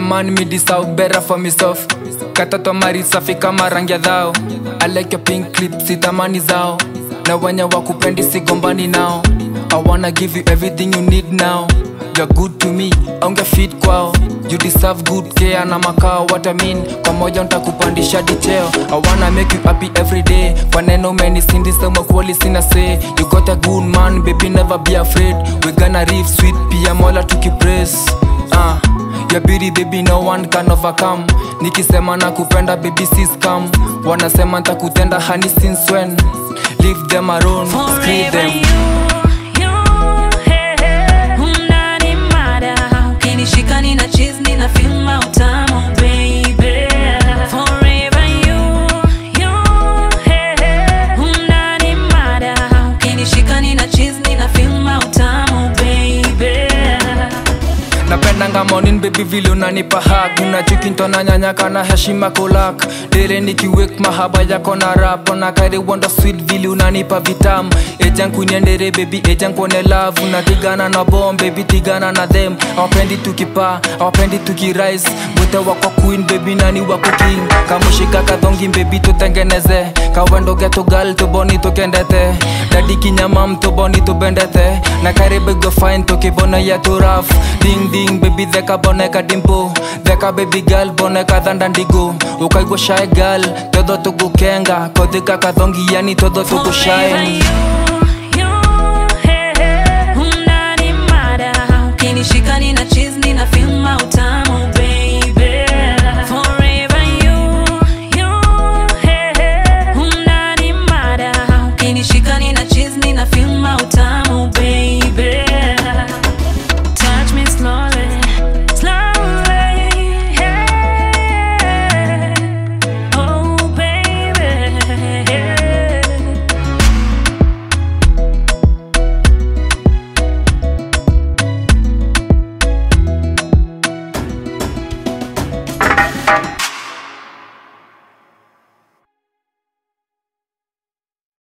man me deserve better for myself katoto mari safi kama rangi ya dhao I like your pink clip sitamani zao. Na wenye wakupendi sigombani nao. I wanna give you everything you need now. You're good to me, aunge fit kwao. You deserve good care na makao what I mean? Pamoja ntakupandisha detail. I wanna make you happy every day. Kwa neno umenisindisa umekweli sina say. You got a good man baby never be afraid. We gonna riff sweet pia mola tukipress. Uh, Your beauty baby no one can overcome. Nikisema na kupenda baby sis come. Wanasema ntakutenda honey since when? Leave them alone, screw them. you, baby vile unanipa hak unachukintona nyanyaka na heshima kolak dere nikiwek mahaba yako na rap. Na kare wanda sweet vile unanipa vitam ejankunyendere bebi baby ejan kone love. Unatigana na bom baby tigana na them. Awapendi tukipa awapendi tukirise wote wako queen baby nani wako king? Kamushika kadhongi baby tutengeneze. Kawendo geto tuboni tukendete. Dadi kinyama mtoboni tubendete. Na karebego fine tukivona ya turaf ding ding baby dheka boneka dimbo dheka baby girl boneka thanda ndigo ukaigwa shy girl todo tukukenga. Kodhika kadhongi yani todo tukushae Nishika Forever you, filma utamu